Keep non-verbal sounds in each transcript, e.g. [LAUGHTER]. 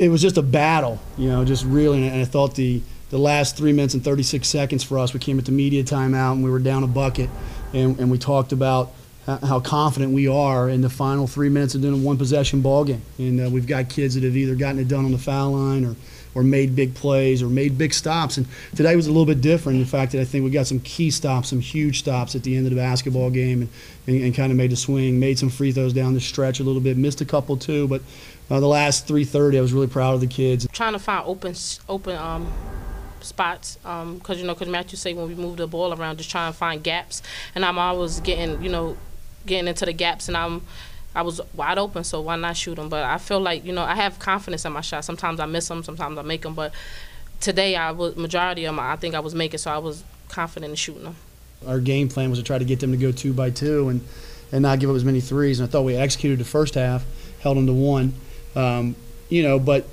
it was just a battle, you know, just really. And I thought the the last three minutes and 36 seconds for us, we came at the media timeout and we were down a bucket, and, and we talked about how- confident we are in the final three minutes of doing a one possession ball game. And uh, we've got kids that have either gotten it done on the foul line or or made big plays or made big stops. And today was a little bit different in the fact that I think we got some key stops, some huge stops at the end of the basketball game and, and, and kind of made the swing, made some free throws down the stretch a little bit, missed a couple too. But uh, the last 330, I was really proud of the kids. trying to find open open um spots because you know because Mathews say when we move the ball around just trying to find gaps and I'm always getting you know getting into the gaps and I'm I was wide open so why not shoot them but I feel like you know I have confidence in my shot sometimes I miss them sometimes I make them but today I was majority of them I think I was making so I was confident in shooting them Our game plan was to try to get them to go two by two and, and not give up as many threes. And I thought we executed the first half, held them to one. Um, you know, but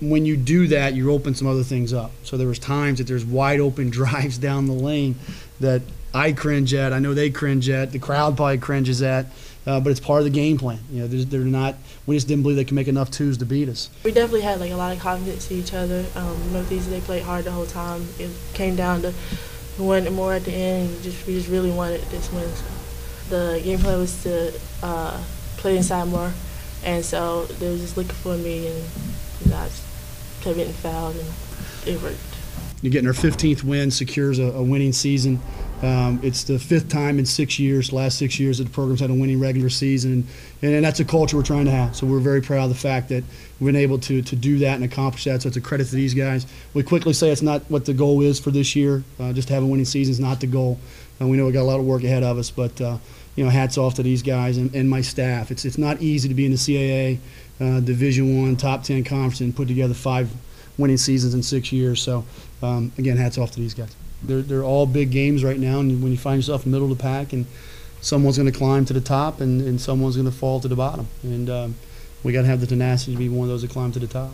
when you do that, you open some other things up. So there was times that there's wide open [LAUGHS] drives down the lane that I cringe at. I know they cringe at. The crowd probably cringes at. Uh, but it's part of the game plan. You know, there's- they're not. We just didn't believe they could make enough twos to beat us. We definitely had like a lot of confidence in each other. Um, Northeast they played hard the whole time. It came down to wanted more at the end. Just we just really wanted this win. So the game plan was to uh, play inside more, and so they were just looking for me, and you just kept getting fouled, and it worked. You're getting our 15th win, secures a, a winning season. Um, it's the fifth time in six years, last six years, that the program's had a winning regular season, and, and that's a culture we're trying to have. So we're very proud of the fact that we've been able to, to do that and accomplish that. So it's a credit to these guys. We quickly say it's not what the goal is for this year. Uh, just have a winning season is not the goal. And we know we got a lot of work ahead of us, but uh, you know, hats off to these guys and, and my staff. It's it's not easy to be in the CAA uh, Division One top 10 conference and put together five winning seasons in six years. So, um, again, hats off to these guys. They're, they're all big games right now, and when you find yourself in the middle of the pack, and someone's going to climb to the top, and, and someone's going to fall to the bottom, and um, we got to have the tenacity to be one of those that climb to the top.